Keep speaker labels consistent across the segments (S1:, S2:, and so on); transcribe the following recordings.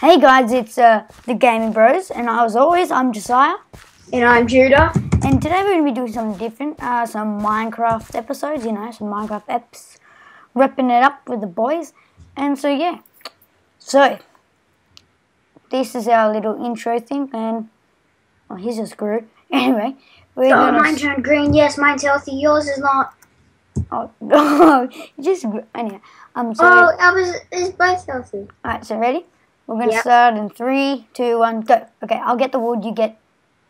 S1: Hey guys, it's uh, the Gaming Bros, and as always, I'm Josiah.
S2: And I'm Judah.
S1: And today we're going to be doing something different, uh, some Minecraft episodes, you know, some Minecraft eps, repping it up with the boys. And so, yeah. So, this is our little intro thing, and, well, here's a screw. Anyway, we're
S2: Oh,
S1: going
S2: mine turned green. Yes, mine's healthy. Yours is not.
S1: Oh, no, just, anyway. Um, so,
S2: Oh, ours is both healthy.
S1: alright, so ready? We're going to
S2: Yep.
S1: start in three, two, one, go. Okay, I'll get the wood, you get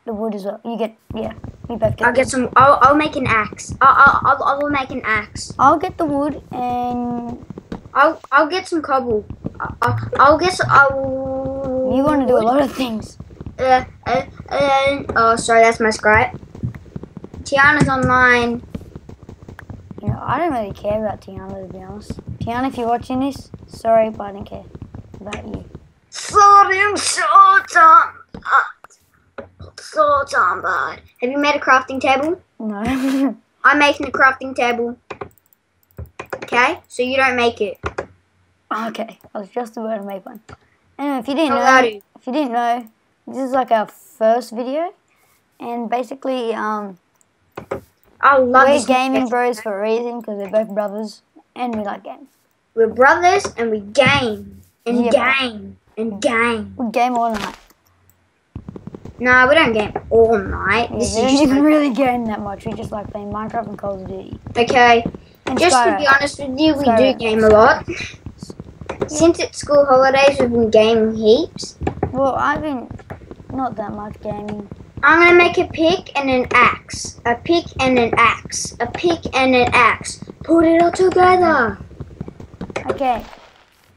S1: the wood as well. You get, yeah, we both get
S2: I'll get some. I'll, I'll make an axe. I'll, I'll, I'll, I'll make an axe.
S1: I'll get the wood and
S2: I'll, I'll get some cobble. I'll, I'll, get some. I'll,
S1: you want to do a lot of things.
S2: Uh, uh, uh, oh, sorry, that's my Skype. Tiana's online.
S1: You know, I don't really care about Tiana to be honest. Tiana, if you're watching this, sorry, but I don't care about you.
S2: Sorry, I'm so dumb. Uh, so dumb, bud. Have you made a crafting table?
S1: No.
S2: I'm making a crafting table. Okay, so you don't make it.
S1: okay, I was just about to make one. Anyway, if you didn't know,
S2: you?
S1: if you didn't know, this is like our first video, and basically, um,
S2: I love
S1: we're gaming bros for a reason because we're both brothers and we like games.
S2: We're brothers and we game and
S1: Yeah.
S2: game and game.
S1: We game all night.
S2: No, we don't game all night.
S1: We
S2: This
S1: don't
S2: just
S1: even
S2: like,
S1: really game that much. We just like playing Minecraft and Call of Duty.
S2: okay.
S1: And
S2: Just to be honest with you, we
S1: Skyrim.
S2: do game a lot. Since it's school holidays, we've been gaming heaps.
S1: Well, I've been not that much gaming.
S2: I'm gonna make a pick and an axe. A pick and an axe. A pick and an axe. Put it all together.
S1: Okay.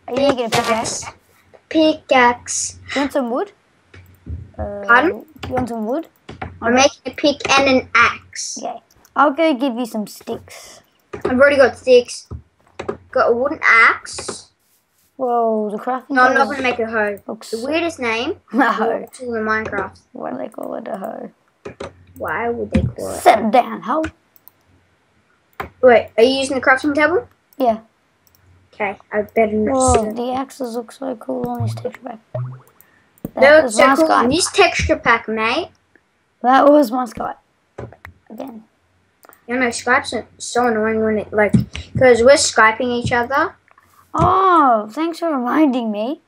S1: Are you making a pickaxe?
S2: Pickaxe.
S1: You want some wood? Uh,
S2: Pardon?
S1: You want some wood?
S2: I'm making a pick and an axe.
S1: Okay. I'll go give you some sticks.
S2: I've already got sticks. Got a wooden axe.
S1: Whoa, the crafting
S2: No, I'm not gonna make a hoe. The weirdest name.
S1: a hoe.
S2: In Minecraft.
S1: Why do they call it a hoe?
S2: Why would they call it?
S1: Set it down, hoe.
S2: Wait, are you using the crafting table?
S1: Yeah.
S2: Okay, I better not.
S1: Whoa, the axes look so cool on this texture pack. That
S2: They look so cool in this texture pack, mate.
S1: That was my Skype. Again.
S2: You know, Skype's so- so annoying when it like, because we're skyping each other.
S1: Oh, thanks for reminding me.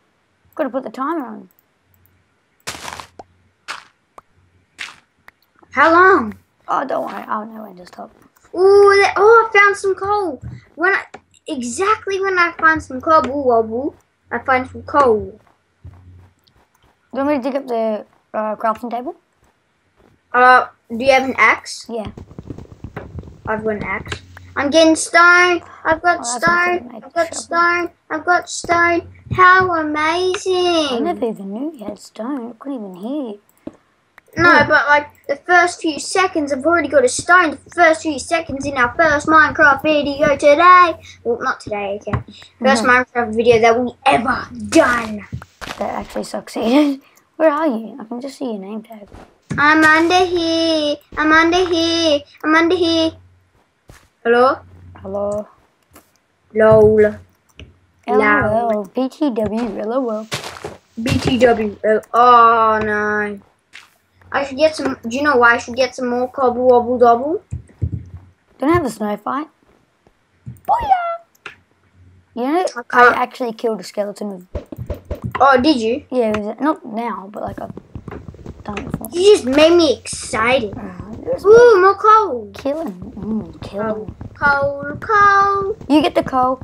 S1: Gotta put the timer on.
S2: How long?
S1: Oh, don't worry. Oh, I'll know when to stop.
S2: Ooh, oh, I found some coal. When I, exactly when I find some cobble wobble, I find some coal.
S1: Do you want me to dig up the uh, crafting table?
S2: Uh, do you have an axe?
S1: Yeah.
S2: I've got an axe. I'm getting stone. I've got
S1: Oh,
S2: stone. I've got
S1: Shovel.
S2: stone. I've got stone. How amazing!
S1: I never even knew you had stone. I couldn't even hear you.
S2: No, but like the first few seconds, I've already got a stone. The first few seconds in our first Minecraft video today. Well, not today, okay. 1st
S1: Mhm.
S2: Minecraft video that we ever done.
S1: That actually succeeded. Where are you? I can just see your name tag.
S2: I'm under here. I'm under here. I'm under here. Hello?
S1: Hello.
S2: LOL.
S1: LOL. BTW. LOL.
S2: BTW. Oh no. I should get some. Do you know why I should get some more cobble wobble double?
S1: Don't have a snow fight. Booyah! You know,
S2: I
S1: I actually killed a skeleton with.
S2: Oh, did you?
S1: Yeah, it was, not now, but like I've done it before.
S2: You just made me excited.
S1: Uh,
S2: Ooh, more coal.
S1: killing. Mm, killing.
S2: Coal, coal,
S1: You get the coal.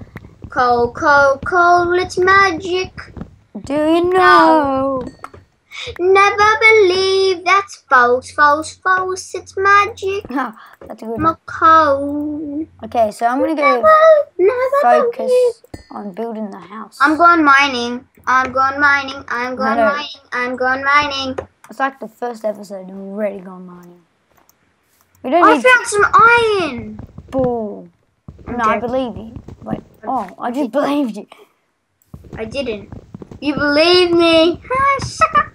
S2: coal, coal, coal. It's magic.
S1: Do you know?
S2: Never believe that's false, false, false. It's magic.
S1: Oh, that's a good one. Okay, so I'm gonna go
S2: never
S1: focus
S2: believe.
S1: on building the house.
S2: I'm going mining. I'm going mining. I'm going
S1: know.
S2: mining. I'm going mining.
S1: It's like the first episode and we've already gone mining. We don't
S2: I
S1: need
S2: found some iron.
S1: bull. No, I
S2: Okay.
S1: believe you. Wait. Oh, I just believed you.
S2: I didn't. You believe me? Ah, sucker.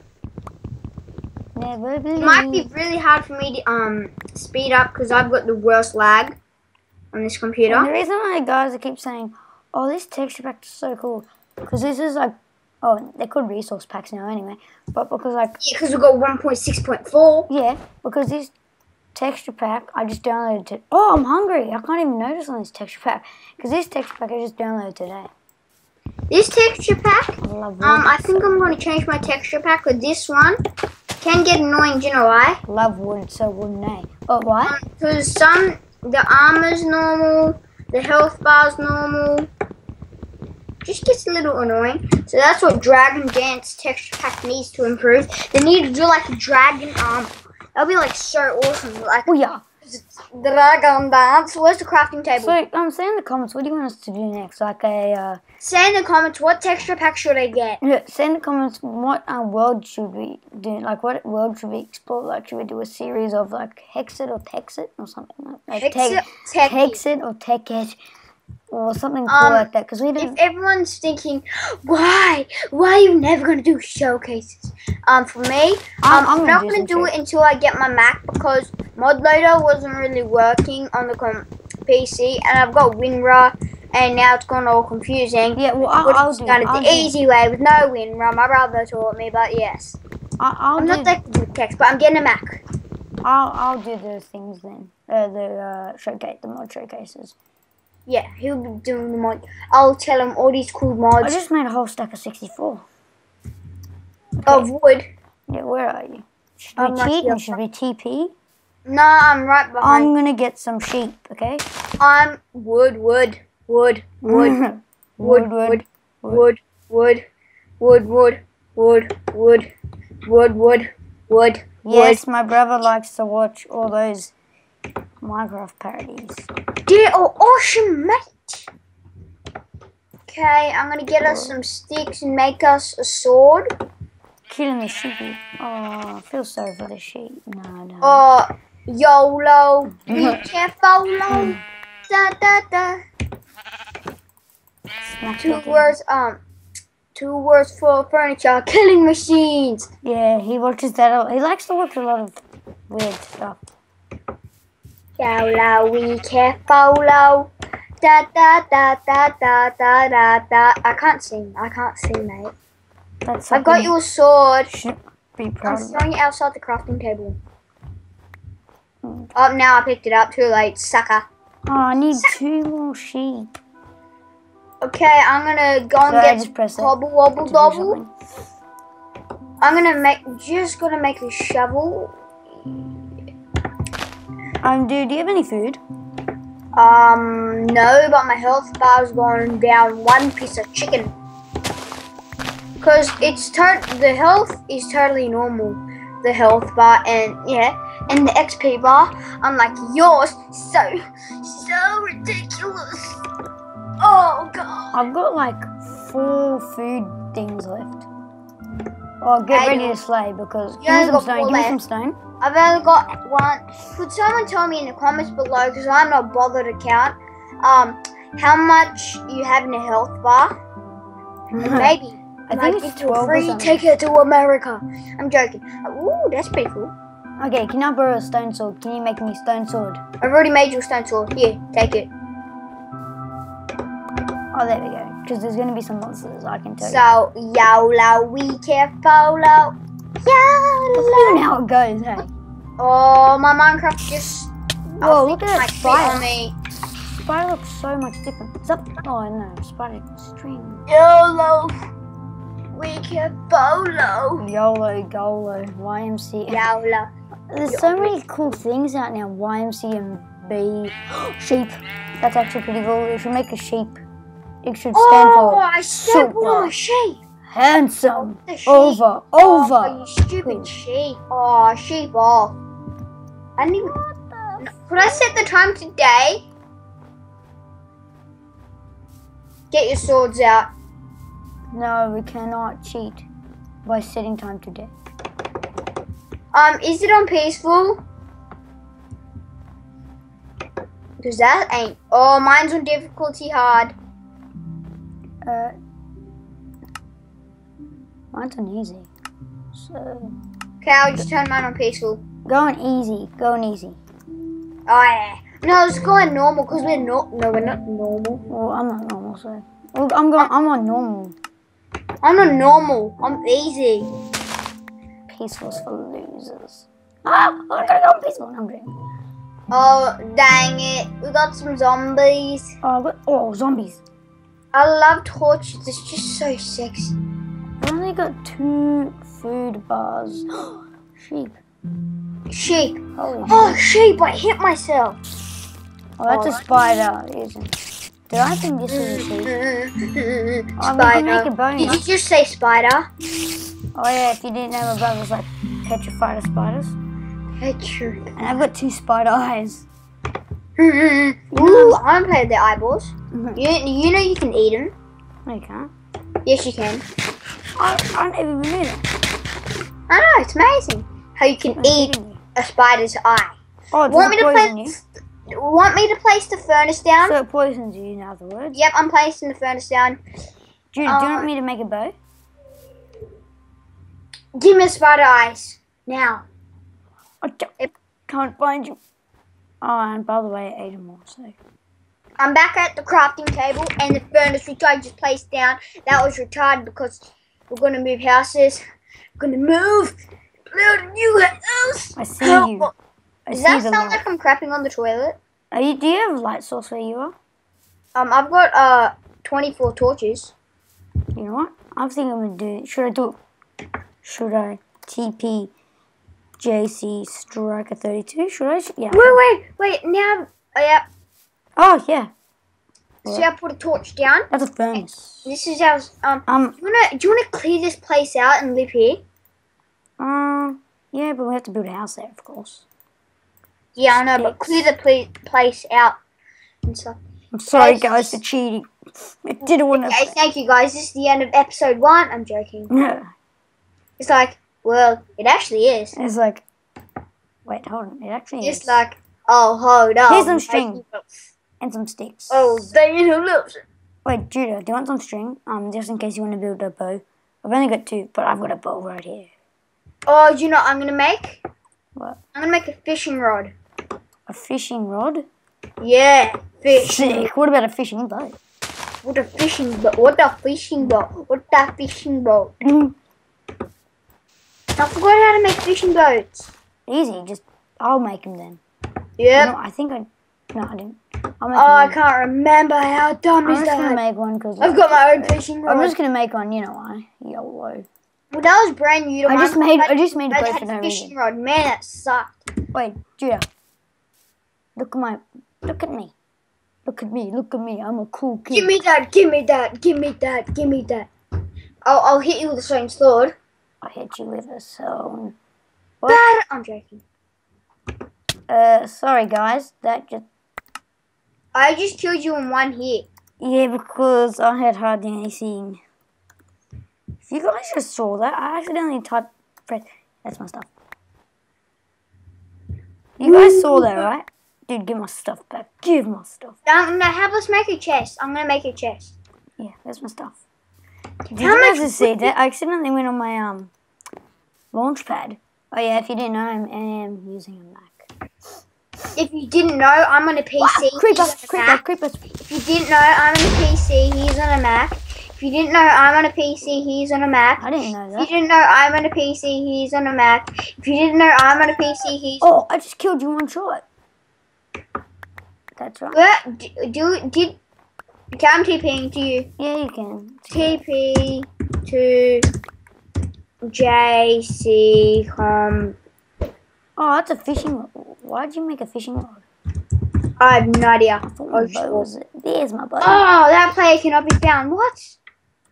S1: Never believe.
S2: It might be really hard for me to um speed up because I've got the worst lag on this
S1: And the reason why guys I keep saying, "Oh, this texture pack is so cool," because this is like Oh, they could resource packs now anyway. But because like
S2: Yeah, because we got 1.6.4.
S1: yeah, because this texture pack I just downloaded. To, oh, I'm hungry. I can't even notice on this texture pack because this texture pack I just downloaded today.
S2: This texture pack,
S1: I love
S2: um. I think I'm going to change my texture pack with this one. Can get annoying, do you know why?
S1: love wouldn't, so wouldn't they? Oh, why?
S2: Um, because some, the armor's normal, the health bar's normal. Just gets a little annoying. So that's what Dragon Dance texture pack needs to improve. They need to do like a dragon armor. That'll be like so awesome. Like
S1: Oh yeah.
S2: Dragon Dance. Where's the crafting table?
S1: So um, say in the comments what do you want us to do next? Like a uh,
S2: Say in the comments what texture pack should I get.
S1: yeah, say in the comments what uh, world should we do? Like what world should we explore? Like should we do a series of like Hexxit or Texit or something like
S2: Hexxit,
S1: Tech-. Hexxit or Tekkit or something cool
S2: Um,
S1: like that? Because we didn't.
S2: If everyone's thinking, why, why are you never gonna do showcases? Um, for me, um,
S1: I'm- I'm
S2: not gonna
S1: some
S2: do it until I get my Mac because ModLoader wasn't really working on the com- PC, and I've got WinRAR, and now it's gone all confusing.
S1: Yeah, well, I'll, I'll do.
S2: it
S1: I'll
S2: the
S1: do,
S2: easy way with no WinRAR. My brother taught me, but yes,
S1: I- I'll,
S2: I'm
S1: do
S2: not that good text, but I'm getting a Mac.
S1: I'll, I'll do the things then. Uh, the uh, showcase, the mod showcases.
S2: Yeah, he'll be doing the mod. I'll tell him all these cool mods.
S1: I just made a whole stack of 64.
S2: of wood.
S1: Yeah, where are you? Should
S2: I'm
S1: we cheat and should we TP?
S2: No, I'm right behind.
S1: I'm gonna get some sheep, okay?
S2: I'm wood, wood, wood, wood.
S1: wood,
S2: wood, wood, wood, wood, wood, wood, wood, wood, wood, wood, wood.
S1: Yes, my brother likes to watch all those Minecraft parodies.
S2: Dear are awesome, mate. Okay, I'm gonna get us some sticks and make us a sword.
S1: Killing the sheepy. Oh, I feel sorry for the sheep. No, no.
S2: Uh, YOLO, be careful, lo. Da da da.
S1: Smack
S2: Two words, um, two words for furniture. Killing machines.
S1: Yeah, he watches that. He likes to watch a lot of weird stuff.
S2: YOLO, we careful, lo. Da da da da da da da da. I can't sing. I can't sing, mate.
S1: That's
S2: I've got your sword.
S1: should be
S2: I'm throwing it outside the crafting table.
S1: Mm.
S2: Oh, now I picked it up. Too late, sucker.
S1: Oh, I need two more sheep.
S2: Okay, I'm gonna go and get
S1: just
S2: some
S1: pressed it
S2: cobble wobble
S1: to do
S2: dobble.
S1: something.
S2: I'm gonna make just gonna make a shovel.
S1: Um, dude, do you have any food?
S2: Um, no, but my health bar's gone down one piece of chicken. Cause it's to- the health is totally normal. The health bar and yeah, and the XP bar, unlike yours, so so ridiculous. Oh god.
S1: I've got like four food things left. Oh, get
S2: I
S1: ready
S2: know.
S1: to slay because give me some stone. Give me some stone.
S2: I've only got one. Could someone tell me in the comments below, because I'm not bothered to count, um, how much you have in a health bar? Maybe.
S1: I think it's
S2: if you're
S1: 12 or
S2: free ticket to America. I'm joking. Ooh, that's pretty cool.
S1: Okay, can I borrow a stone sword? Can you make me a stone sword?
S2: I've already made you a stone sword. Here, take it.
S1: Oh, there we go. Because there's going to be some monsters, I can tell you.
S2: So, YOLO, we follow.
S1: That's
S2: YOLO.
S1: even how it goes, hey?
S2: Oh, my Minecraft just.
S1: Whoa, look at that spider.
S2: me.
S1: Spider looks so much different. Is that... Oh, no. Spider string.
S2: YOLO. We can follow.
S1: YOLO, GOLO, YMC.
S2: YOLO.
S1: There's so many cool things out now. YMCMB. Sheep. That's actually pretty cool. It should make a sheep. It should oh, stand
S2: Oh,
S1: for
S2: I stepped
S1: super.
S2: sheep.
S1: handsome.
S2: Oh, the sheep.
S1: Over.
S2: Oh,
S1: Over.
S2: you stupid sheep. Oh, sheep off. I didn't. No, Could I set the time today? Get your swords out.
S1: No, we cannot cheat by setting time to death.
S2: Um, is it on peaceful? Because that ain't. Oh, mine's on difficulty hard.
S1: Uh, mine's on easy. So
S2: Okay, I'll just turn mine on peaceful.
S1: Go on easy. Going easy.
S2: Oh yeah. No, it's going normal because we're not. No, we're not normal.
S1: Well, I'm not normal, so I'm going. I'm on normal.
S2: I'm not normal. I'm easy.
S1: Peaceful's for losers. Ah, I'm gonna go on peaceful. I'm dreaming.
S2: Oh, dang it. We got some zombies.
S1: Oh, but, oh, zombies.
S2: I love torches. It's just so sexy.
S1: I only got two food bars. Sheep.
S2: Sheep.
S1: Holy
S2: Oh, sheep. I hit myself.
S1: Oh, that's a spider, isn't it? Did I think this was a sheep? Oh, we can make a
S2: spider.
S1: bone.
S2: Did
S1: huh?
S2: you just say spider?
S1: Oh yeah, if you didn't know, my brother's like petrified of spiders.
S2: Picture.
S1: And I've got two spider eyes.
S2: Ooh, I'm playing with the eyeballs.
S1: Mhm.
S2: You, you know you can eat them.
S1: No, you can't.
S2: Yes, you can.
S1: I, I don't even knew that.
S2: I know, it's amazing how you can
S1: I'm
S2: eat a spider's eye.
S1: Oh,
S2: Want me to
S1: poison you?
S2: place? Want me to place the furnace down?
S1: So it poisons you, in other words.
S2: Yep, I'm placing the furnace down.
S1: Do you
S2: Uh,
S1: want me to make a bow?
S2: Give me spider eyes now.
S1: I can't find you. Oh, and by the way, I ate them all, so.
S2: I'm back at the crafting table and the furnace which I just placed down. That was retarded because we're gonna move houses. We're gonna move. Build new house.
S1: I see you. I
S2: Does
S1: see
S2: that
S1: the
S2: sound
S1: light.
S2: like I'm crapping on the toilet?
S1: Are you, do you have a light source where you are?
S2: Um, I've got uh 24 torches.
S1: You know what? I'm thinking I'm gonna do. Should I do? Should I TP JC Striker 32? Should I? Yeah.
S2: Wait, wait, wait. Now, oh, yeah.
S1: Oh yeah,
S2: See, I put a torch down.
S1: that's a furnace.
S2: This is our um.
S1: Um.
S2: Do you wanna do you wanna clear this place out and live here?
S1: Um. Yeah, but we have to build a house there, of course.
S2: Yeah, I know, but clear the pla- place out and stuff.
S1: I'm sorry,
S2: Yes.
S1: guys, for cheating. I didn't want to.
S2: Okay, thank you guys. This is the end of episode one. I'm joking. Yeah. It's like, well, it actually is.
S1: It's like, wait, hold on. It actually
S2: It's
S1: is.
S2: It's like, oh, hold on.
S1: Here's some string. and some sticks.
S2: Oh, they who lives.
S1: Wait, Judah, do you want some string? Um, just in case you want to build a bow. I've only got two, but I've got a bow right here.
S2: Oh, do you know what I'm gonna make?
S1: What?
S2: I'm gonna make a fishing rod.
S1: A fishing rod?
S2: Yeah, fish.
S1: Sick. What about a fishing boat?
S2: What a fishing boat? What a fishing boat? What a fishing boat?
S1: Mm,
S2: I forgot how to make fishing boats.
S1: Easy. Just I'll make them then. No, I think I. No, I didn't.
S2: Oh, I can't remember how dumb
S1: I'm
S2: is
S1: just gonna make one because
S2: I've got my own fishing rod.
S1: I'm just gonna make one. You know why? YOLO.
S2: Well, that was brand new to
S1: I just made. I just made a boat for no
S2: fishing
S1: reason.
S2: rod. Man, that sucked.
S1: Wait, Judah. Look at my. Look at me. Look at me. Look at me. I'm a cool kid.
S2: Give me that. Give me that. Give me that. Give me that. I'll, I'll hit you with a stone sword.
S1: I hit you with a stone.
S2: Bad. I'm joking.
S1: Uh, sorry guys. That just.
S2: I just killed you in one hit.
S1: Yeah, because I had hardly anything. You guys just saw that, I accidentally typed. Press. That's my stuff. You guys saw that, right? Dude, give my stuff back. Give my stuff.
S2: Um, no, how let's make a chest. I'm gonna make a chest.
S1: Yeah, that's my stuff. Did
S2: How
S1: you guys see that? I accidentally went on my um launch pad. Oh yeah, if you didn't know, I'm, I am using a Mac.
S2: If you didn't know, I'm on a PC.
S1: Ah, creeper,
S2: he's on a
S1: creeper, creeper.
S2: If you didn't know, I'm on a PC. He's on a Mac. If you didn't know, I'm on a PC. He's on a Mac.
S1: I didn't know that.
S2: If you didn't know, I'm on a PC. He's on a Mac. If you didn't know, I'm on a PC. He's.
S1: Oh, I just killed you one shot. That's right.
S2: What? Do, do did? Okay, I'm TPing to you.
S1: Yeah, you can.
S2: TP to JC com.
S1: Oh, that's a fishing rod. Why'd you make a fishing rod?
S2: I have no idea.
S1: I thought my
S2: Oh, sure.
S1: There's my boat.
S2: Oh, that player cannot be found. What?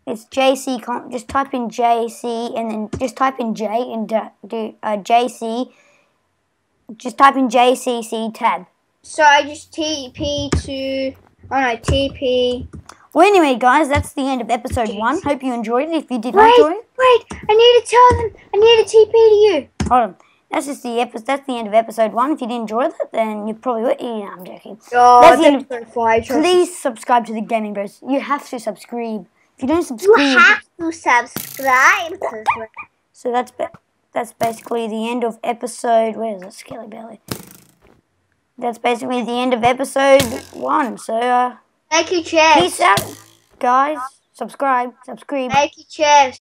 S1: It's JC. Con- just type in JC and then just type in J and do, do uh, JC. Just type in JCC tab.
S2: So I just TP to. Oh no, TP.
S1: Well, anyway, guys, that's the end of episode one. Hope you enjoyed it. If you did
S2: Wait,
S1: enjoy it,
S2: wait! I need to tell them. I need to TP to you.
S1: hold on. That's just the episode. That's the end of episode one. If you didn't enjoy that, then you probably would. Yeah, I'm joking.
S2: Oh,
S1: That's the end.
S2: so five.
S1: Please subscribe to the Gaming Bros. You have to subscribe. If you don't
S2: You have to subscribe.
S1: so that's that's basically the end of episode. Where is it, Skelly Belly? That's basically the end of episode one. So uh,
S2: Thank you, Chess.
S1: peace out, guys. subscribe, subscribe.
S2: Thank you, Chefs.